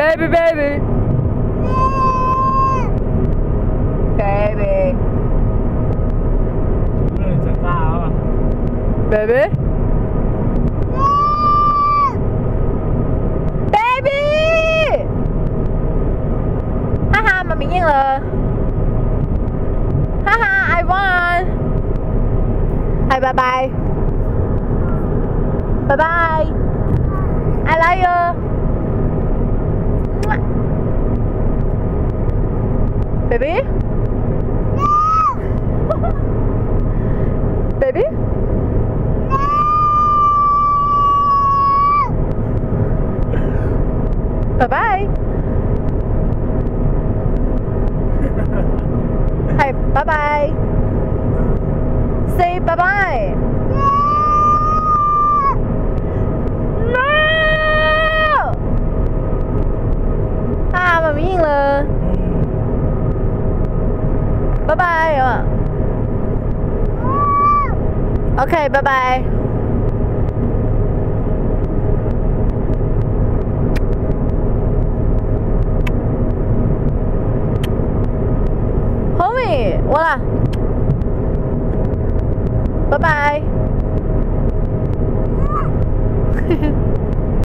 Baby, baby. Baby. Baby. Baby. Haha, 妈咪赢了。Haha, I won. Hi, bye bye. Bye bye. I love you. Baby? Baby? Bye bye. Hi, bye bye. Say bye bye. No! 啊，妈咪赢了， 拜拜啊。OK，拜拜。我啦，拜拜。